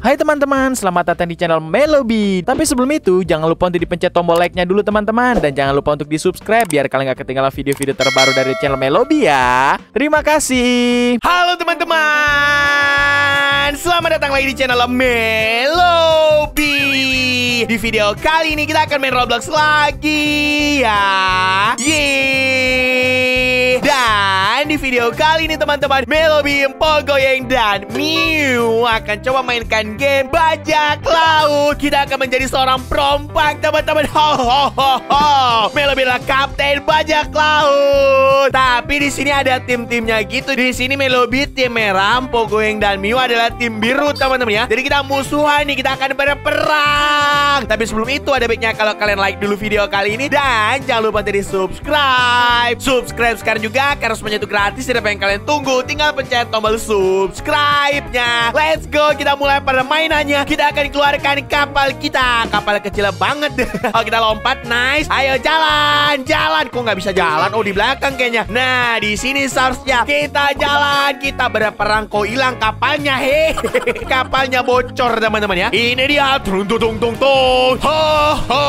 Hai teman-teman, selamat datang di channel Melobi. Tapi sebelum itu, jangan lupa untuk dipencet tombol like-nya dulu teman-teman dan jangan lupa untuk di-subscribe biar kalian gak ketinggalan video-video terbaru dari channel Melobi ya. Terima kasih. Halo teman-teman, selamat datang lagi di channel Melobi. Di video kali ini kita akan main Roblox lagi ya. Yeay. Di video kali ini teman-teman, Melobi, Pogoyeng dan Miu akan coba mainkan game bajak laut. Kita akan menjadi seorang perompak teman-teman. Ho ho ho ho. Melobi adalah kapten bajak laut. Tapi di sini ada tim-timnya gitu. Di sini Melobi tim merah, Pogoyeng dan Miu adalah tim biru teman-teman ya. Jadi kita musuhan nih, kita akan berperang. Tapi sebelum itu ada baiknya kalau kalian like dulu video kali ini dan jangan lupa tadi subscribe. Subscribe sekarang juga karena semuanya itu gratis. Tidak apa yang kalian tunggu, tinggal pencet tombol subscribe-nya. Let's go, kita mulai pada mainannya. Kita akan keluarkan kapal kita. Kapal kecil banget. oh, kita lompat, nice. Ayo jalan, jalan. Kok nggak bisa jalan? Oh, di belakang kayaknya. Nah, di sini seharusnya kita jalan. Kita berperang. Kok hilang kapalnya? Hehehe. kapalnya bocor, teman-teman ya. Ini dia. Tung tung tung tung. Ho ho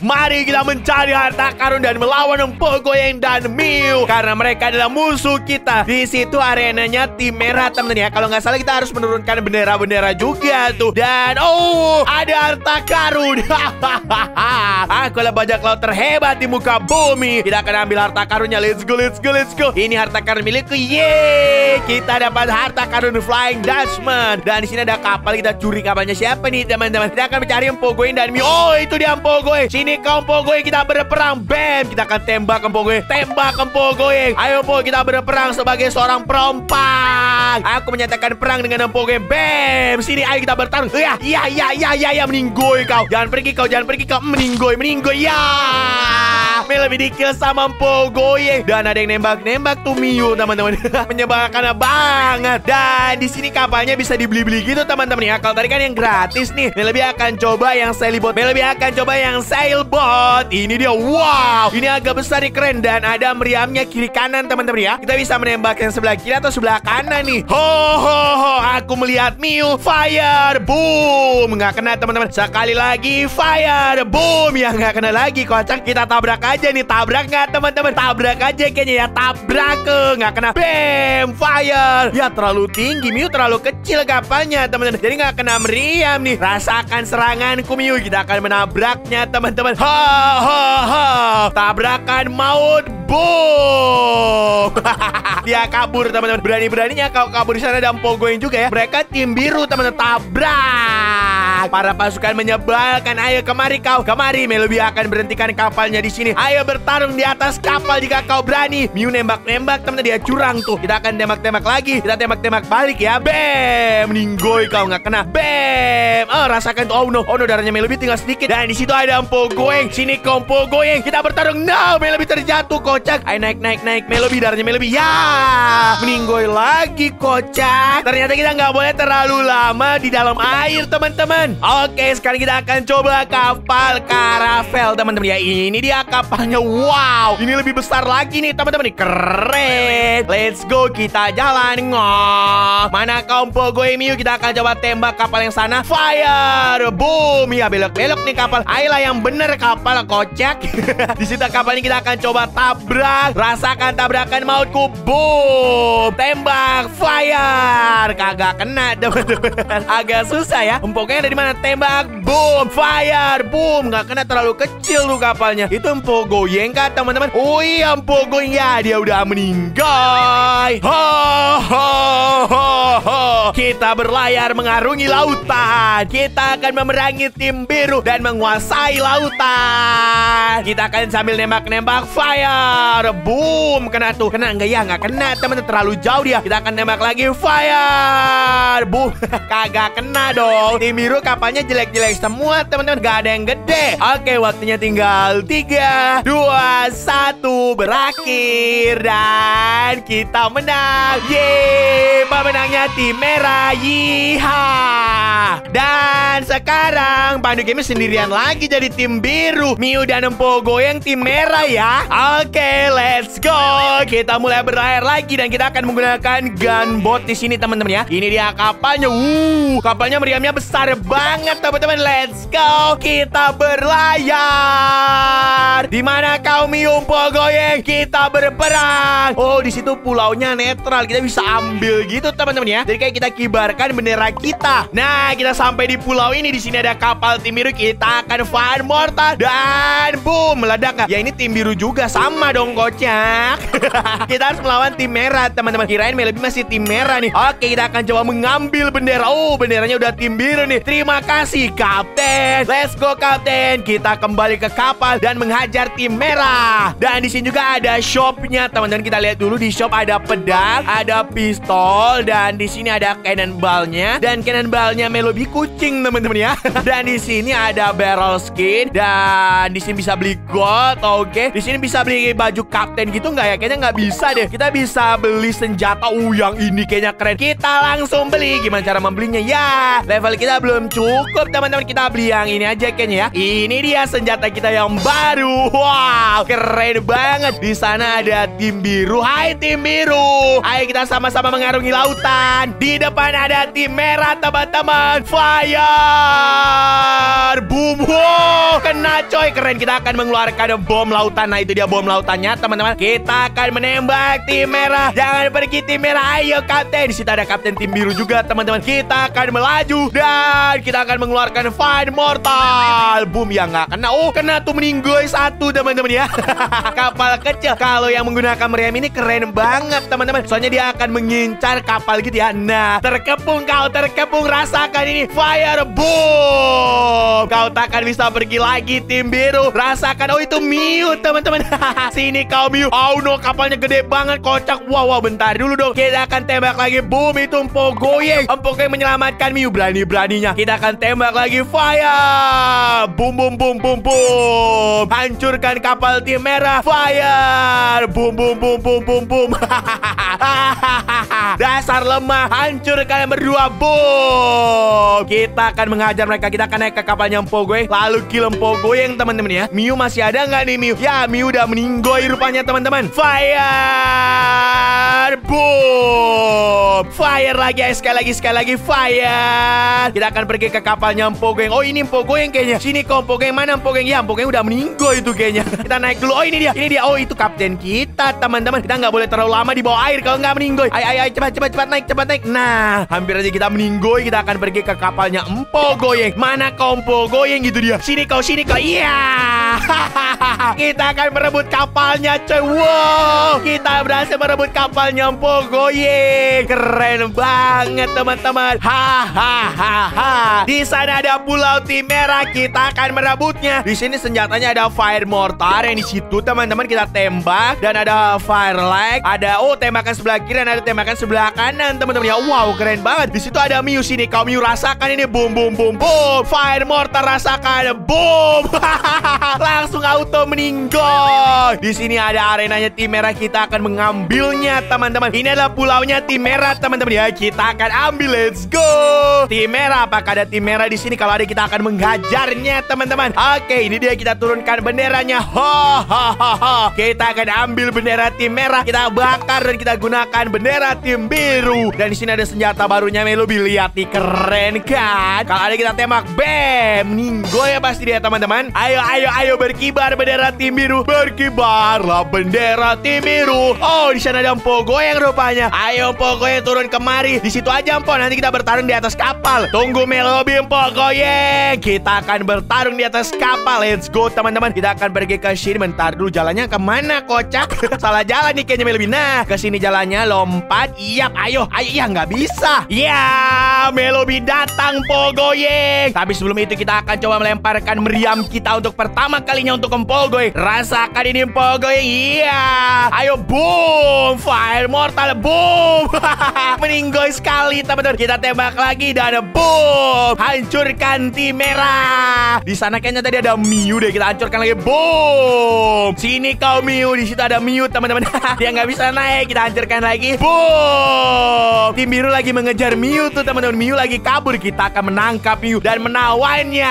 Mari kita mencari harta karun dan melawan Empo Goyeng dan Miu karena mereka adalah musuh kita. Di situ arenanya tim merah, teman-teman ya. Kalau nggak salah kita harus menurunkan bendera-bendera juga tuh. Dan oh, ada harta karun. Aku adalah bajak laut terhebat di muka bumi. Kita akan ambil harta karunnya. Let's go, let's go, let's go. Ini harta karun milikku. Yeay, kita dapat harta karun Flying Dutchman. Dan di sini ada kapal. Kita curi kapalnya siapa nih, teman-teman? Kita akan mencari Empogoy dan Miu. Oh, itu dia Empogoy. Sini kau Empogoy, kita berperang. Bam, kita akan tembak Empogoy. Tembak Empogoy. Ayo, Po, kita berperang sebagai seorang perompak. Aku menyatakan perang dengan Empogoy. Bam, sini ayo kita bertarung. Ya, ya, ya, ya, ya, ya, meninggoy kau. Jangan pergi kau, jangan pergi kau. Meninggoy, meninggoy. Ya. Mel lebih dikill sama Empogoy. Dan ada yang nembak-nembak tuh Miu, teman-teman. Menyebalkan banget. Dan di sini kapalnya bisa dibeli-beli gitu, teman-teman ya. Kalau tadi kan yang gratis nih. Mel lebih akan coba yang sailboat. Mel lebih akan coba yang sailboat. Ini dia. Wow, ini agak besar nih keren dan ada meriamnya kiri kanan, teman-teman ya. Kita bisa menembak yang sebelah kiri atau sebelah kanan nih. Ho ho ho, aku melihat Miu fire boom. Nggak kena, teman-teman. Sekali lagi fire boom. Ya nggak kena lagi, kocak. Kita tabrak aja nih, tabrak nggak, teman-teman? Tabrak aja kayaknya ya, tabrak ke nggak kena. Bam, fire. Ya terlalu tinggi, Miu terlalu kecil kapalnya, teman-teman. Jadi nggak kena meriam nih. Rasakan seranganku, Miu. Kita akan menabraknya, teman-teman. Ha ha ha. Tabrakan maut boom. Dia kabur, teman-teman. Berani-beraninya kau kabur di sana dan pogoin juga ya. Mereka tim biru, teman-teman. Tabrak. Para pasukan menyebalkan. Ayo kemari kau. Kemari, Melobi akan berhentikan kapalnya di sini. Ayo bertarung di atas kapal jika kau berani. Miu nembak-nembak, teman-teman. Dia curang tuh. Kita akan tembak-tembak lagi. Kita tembak-tembak balik ya. Bam. Ninggoy kau nggak kena. Bam. Oh, rasakan tuh. Oh no. Oh no, darahnya Melobi tinggal sedikit. Dan di situ ada Empo. Sini kau Empo Goeng. Kita bertarung. No, Melobi terjatuh kocak. Ayo naik naik naik Melobi darahnya Melobi. Ya, meninggoy lagi kocak. Ternyata kita nggak boleh terlalu lama di dalam air teman-teman. Oke, sekarang kita akan coba kapal karavel teman-teman ya. Ini dia kapalnya. Wow, ini lebih besar lagi nih teman-teman. Keren. Let's go kita jalan. Ngoh. Mana kau Pogoy Miu? Kita akan coba tembak kapal yang sana. Fire, boom. Ya belok-belok nih kapal. Ayolah yang bener kapal kocak. di situ kapal ini kita akan coba tabrak. Rasakan tabrakan mautku. Boom. Tembak. Fire. Kagak kena teman-teman. Agak susah ya. Empoknya ada di mana? Tembak. Boom. Fire. Boom. Nggak kena terlalu kecil tuh kapalnya. Itu empok goyeng kah teman-teman? Oh iya empok goyeng ya. Dia udah meninggal. Ho ho ho ho. Kita berlayar mengarungi lautan. Kita akan memerangi tim biru dan menguasai lautan. Kita akan sambil nembak-nembak fire. Boom. Kena tuh. Kena enggak ya? Nggak kena teman-teman. Terlalu jauh dia. Kita akan nembak lagi fire. Boom. Kagak kena dong. Tim biru kapalnya jelek-jelek semua teman-teman. Gak ada yang gede. Oke, waktunya tinggal 3, 2, 1 berakhir dan kita menang. Yeay, pemenangnya tim merah. Yiha. Dan sekarang Pandu Game sendirian lagi jadi tim biru Miu dan Empo Goyang tim merah ya Oke let's go. Kita mulai berakhir lagi Dan kita akan menggunakan gunboat di sini teman-teman ya. Ini dia kapalnya. Wuh Kapalnya meriamnya besar banget teman-teman. Let's go. Kita berlayar. Di mana kau Miu Empo Goyang Kita berperang. Oh di situ pulaunya netral. Kita bisa ambil gitu teman-teman ya. Jadi kayak kita kibarkan bendera kita. Nah kita sampai di pulau ini. Di sini ada kapal tim biru. Kita akan fire mortar Dan boom Meledak. Ya ini tim biru juga. Sama dong kocak. Kita harus melawan tim merah. Teman-teman Kirain Melebi masih tim merah nih. Oke kita akan coba mengambil bendera. Oh benderanya udah tim biru nih. Terima kasih kapten. Let's go kapten. Kita kembali ke kapal Dan menghajar tim merah. Dan di sini juga ada shopnya. Teman-teman Kita lihat dulu di shop ada pedang Ada pistol Dan di sini ada cannonballnya. Dan cannonballnya Melobi kucing teman-teman ya. Dan di sini ada barrel skin. Dan di sini bisa beli gold, oke. Di sini bisa beli baju kapten gitu nggak ya? Kayaknya nggak bisa deh. Kita bisa beli senjata. Uh, yang ini kayaknya keren. Kita langsung beli. Gimana cara membelinya? Ya, level kita belum cukup teman-teman. Kita beli yang ini aja kayaknya ya. Ini dia senjata kita yang baru. Wow, keren banget. Di sana ada tim biru. Hai tim biru. Ayo kita sama-sama mengarungi lautan. Di depan ada tim merah teman-teman. Fire! Boom! Wow, kena coy. Keren. Kita akan mengeluarkan bom lautan. Nah, itu dia bom lautannya, teman-teman. Kita akan menembak tim merah. Jangan pergi tim merah. Ayo, kapten. Di situ ada kapten tim biru juga, teman-teman. Kita akan melaju dan kita akan mengeluarkan fire mortal. Boom, ya nggak kena. Oh, kena tuh meninggoy satu, teman-teman ya. kapal kecil. Kalau yang menggunakan meriam ini keren banget, teman-teman. Soalnya dia akan mengincar kapal gitu ya. Nah, terkepung kau, terkepung. Rasakan ini. Fire boom. Kau takkan bisa pergi lagi tim biru. Rasakan. Oh, itu Miu, teman-teman. Sini kau Miu. Oh no, kapalnya gede banget, kocak. Wow, wow, bentar dulu dong. Kita akan tembak lagi. Boom, itu Empo Goyeng. Empo menyelamatkan Miu. Berani-beraninya. Kita akan tembak lagi. Fire. Boom, boom, boom, boom, boom. Hancurkan kapal tim merah. Fire. Boom, boom, boom, boom, boom, boom. Dasar lemah. Hancur kalian berdua. Boom. Kita akan mengajar mereka. Kita akan naik ke kapalnya Empo Goyeng. Lalu kill Empo Goyeng, teman-teman ya. Miu masih ada nggak nih Miu? Ya, Miu udah meninggoy rupanya, teman-teman. Fire. Boom. Fire lagi. Ayo, Sekali lagi, sekali lagi. Fire. Kita akan pergi ke kapalnya Empo Goyeng. Oh, ini Empo Goyeng kayaknya. Sini kok Empo Goyeng. Mana Empo Goyeng? Ya, Empo Goyeng udah meninggoy itu kayaknya. Kita naik dulu. Oh, ini dia. Ini dia. Oh, itu kapten kita, teman-teman. Kita nggak boleh terlalu lama di bawah air kalau nggak meninggoy. Ayo, ayo, cepat, cepat, cepat naik, cepat naik. Nah, hampir aja kita meninggoy. Kita akan pergi ke kapalnya Empo Goyeng. Mana kau Goyeng gitu dia? Sini kau, sini kau. Iya. kita akan merebut kapalnya, coy. Wow, kita berhasil merebut kapalnya Empo Goyeng. Keren banget, teman-teman. Hahaha. Di sana ada pulau tim merah. Kita akan merebutnya. Di sini senjatanya ada fire mortar yang di situ, teman-teman kita tembak dan ada fire light. Ada oh tembakan sebelah kiri dan ada tembakan sebelah kanan, teman-teman ya. Wow, keren banget. Di situ ada Miu sini. Kau Miu rasakan ini boom boom boom boom. Fire mortar rasakan. Boom. Langsung auto meninggal. Di sini ada arenanya tim merah. Kita akan mengambilnya, teman-teman. Ini adalah pulaunya tim merah, teman-teman ya. Kita akan ambil. Let's go. Tim merah. Apakah ada tim merah di sini? Kalau ada kita akan menghajarnya, teman-teman. Oke, ini dia kita turunkan benderanya. Ho ho ho ho. Kita akan ambil bendera tim merah. Kita bakar dan kita gunakan bendera tim biru. Dan di sini ada senjata barunya Melubi. Lihat nih keren kan? Kalau ada kita tembak, bam, ninggo ya pasti dia teman-teman. Ayo ayo ayo berkibar bendera tim biru. Berkibarlah bendera tim biru. Oh, di sana ada Empo Goyang rupanya. Ayo Empo Goyang turun kemari. Di situ aja Empo. Nanti kita bertarung di atas kapal. Tunggu Melobi Empo Goyang. Kita akan bertarung di atas kapal. Let's go teman-teman. Kita akan pergi ke sini. Bentar dulu jalannya ke mana kocak? Salah jalan nih kayaknya Melobi. Nah, ke sini jalannya lompat. Iyap, ayo, ayo. Ya nggak bisa. Ya, Melobi datang Po Goyang. Tapi sebelum itu kita akan coba melemparkan meriam kita untuk pertama kalinya untuk Empo Goyang. Rasakan ini Empo Goyang. Iya. Ayo boom. Fire mortal boom. Meninggoy sekali teman-teman. Kita tembak lagi dan boom. Hancurkan tim merah. Di sana kayaknya tadi ada Miu deh. Kita hancurkan lagi. Boom. Sini kau Miu. Di situ ada Miu teman-teman. Dia nggak bisa naik. Kita hancurkan lagi. Boom. Tim biru lagi mengejar Miu tuh teman-teman. Miu lagi kabur. Kita akan menangkap Miu dan menawannya.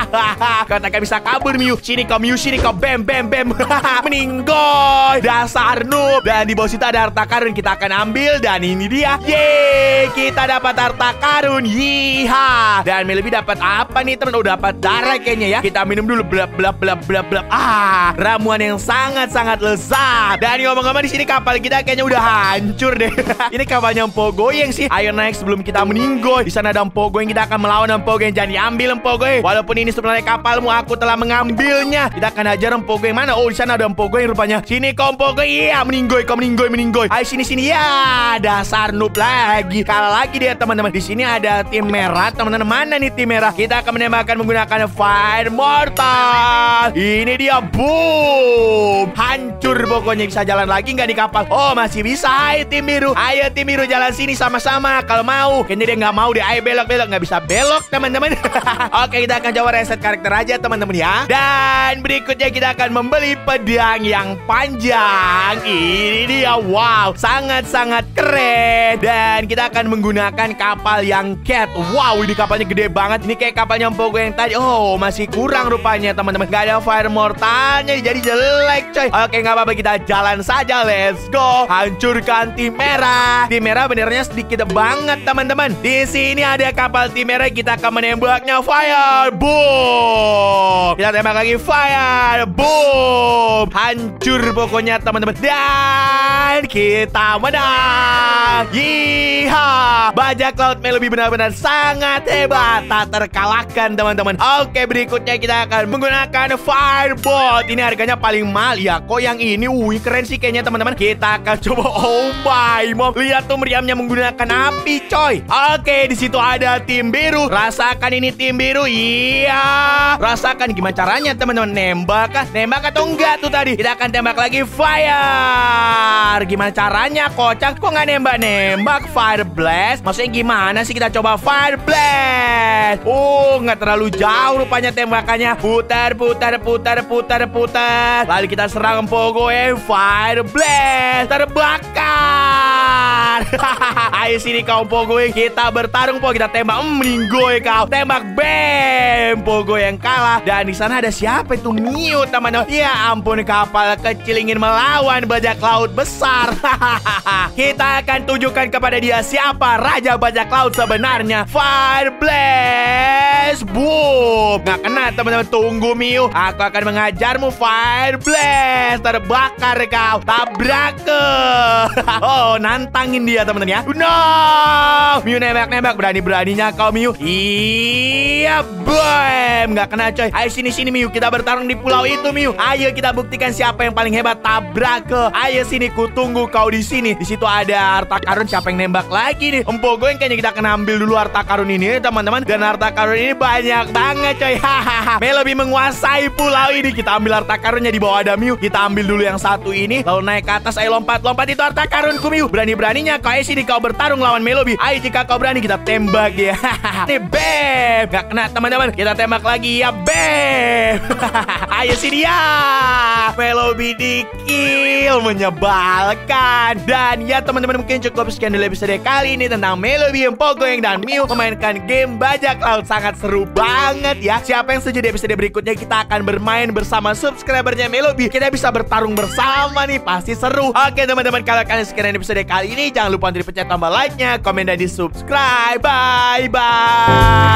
Kata akan bisa kabur Miu. Sini kau Miu. Sini kau bam bam bam. Meninggoy. Dasar noob. Dan di bawah situ ada harta karun. Kita akan ambil dan ini dia. Yeay. Kita dapat harta karun. Yiha. Dan lebih dapat apa nih teman? Udah dapat darah kayaknya ya. Kita minum dulu. Blap blap blap blap blap. Ah. Ramuan yang sangat-sangat lezat. Dan ngomong-ngomong di sini kapal kita kayaknya udah hancur deh. ini kapalnya Empo Goyeng sih. Ayo naik sebelum kita meninggoy. Di sana ada Empo Goyeng. Kita akan melawan Empo Goyeng. Jangan diambil Empo Goyeng. Walaupun ini sebenarnya kapalmu, aku telah mengambilnya. Kita akan ajar Empo Goyeng mana? Oh, di sana ada Empo Goyeng rupanya. Sini kau Empo Goyeng. Iya, meninggoy. Kau meninggoy, meninggoy. Ayo sini sini ya. Dasar noob lagi. Kalah lagi dia teman-teman. Di sini ada tim merah. Teman-teman mana nih tim merah? Kita akan menembakkan menggunakan fire mortal. Ini dia. Boom. Hancur pokoknya bisa jalan lagi nggak di kapal? Oh, masih bisa. Hai tim biru. Ayo tim biru jalan sini sama-sama kalau mau. Kayaknya dia nggak mau deh. Ayo belok-belok nggak bisa belok teman-teman. Oke kita akan coba reset karakter aja teman-teman ya. Dan berikutnya kita akan membeli pedang yang panjang. Ini dia. Wow, sangat-sangat keren. Dan kita akan menggunakan kapal yang cat. Wow, ini kapalnya gede banget. Ini kayak kapalnya Pogo yang tadi. Oh, masih kurang rupanya teman-teman. Gak ada fire mortalnya jadi jelek coy. Oke nggak apa-apa kita jalan saja. Let's go. Hancurkan tim merah. Tim merah benernya sedikit banget teman-teman. Di sini ada kapal tim merah. Kita akan menembaknya fire. Boom. Kita tembak lagi fire. Boom. Hancur pokoknya teman-teman. Dan kita menang. Yiha. Bajak laut Melobi benar-benar sangat hebat. Tak terkalahkan teman-teman. Oke berikutnya kita akan menggunakan firebolt. Ini harganya paling mahal ya. Kok yang ini wih keren sih kayaknya teman-teman. Kita akan coba oh my mom. Lihat tuh meriamnya menggunakan api coy. Oke di situ ada tim biru. Rasakan ini tim biru. Iya. Rasakan gimana caranya teman-teman nembak kah? Nembak atau enggak tuh tadi? Kita akan tembak lagi fire. Gimana caranya kocak? Kok nggak nembak-nembak fire blast? Maksudnya gimana sih kita coba fire blast? Oh nggak terlalu jauh rupanya tembakannya. Putar putar putar putar putar. Lalu kita serang Pogo eh fire blast terbakar. Ayo sini kau Pogo kita bertarung po kita tembak mm, meninggoy kau tembak bam Pogo yang kalah dan di sana ada siapa itu Miu teman-teman ya ampun kapal kecil ingin melawan bajak laut besar. Kita akan tunjukkan kepada dia siapa raja bajak laut sebenarnya. Fire blast boom nggak kena teman-teman. Tunggu Miu. Aku akan mengajarmu fire blast terbakar kau tabrak ke oh nantangin dia teman-teman ya. No! Miu nembak-nembak. Berani-beraninya kau Miu? Iya bam nggak kena coy. Ayo sini sini Miu. Kita bertarung di pulau itu Miu. Ayo kita buktikan siapa yang paling hebat. Tabrak ke ayo sini ku tunggu kau di sini. Di situ ada harta karun. Siapa yang nembak lagi nih? Empo gue yang kayaknya kita akan ambil dulu harta karun ini teman-teman. Dan harta karun ini banyak banget coy. Hahaha. Mel lebih menguasai pulau ini. Kita ambil harta karunnya di bawah ada Miu. Kita ambil dulu yang satu ini. Lalu naik ke atas. Ayo lompat lompat. Itu harta karunku Miu. Berani-beraninya kau. Ayo sini kau bertarung lawan Melobi ayo jika kau berani kita tembak ya nih bam! Gak kena teman-teman kita tembak lagi ya bam. Ayo sini ya. Melobi di kill menyebalkan. Dan ya teman-teman mungkin cukup sekian dulu episode kali ini tentang Melobi yang Pogoyang dan Miu memainkan game bajak laut. Sangat seru banget ya. Siapa yang setuju di episode berikutnya kita akan bermain bersama subscribernya Melobi kita bisa bertarung bersama nih pasti seru. Oke teman-teman kalau kalian sekian episode kali ini jangan lupa untuk dipencet tombol like nya komen dan di subscribe bye bye